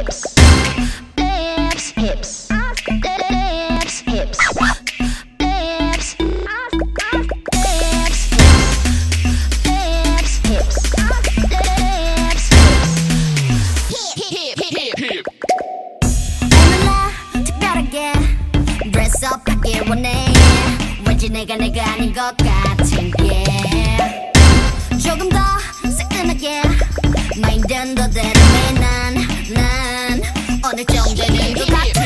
hips, hips, hips, hips, hips. up 하길 원해 왠지 내가 내가 아닌 것 같은 게 조금 더 세끈하게 마인드는 더대로 매난 这是我们的